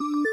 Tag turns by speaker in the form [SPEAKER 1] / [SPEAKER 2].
[SPEAKER 1] you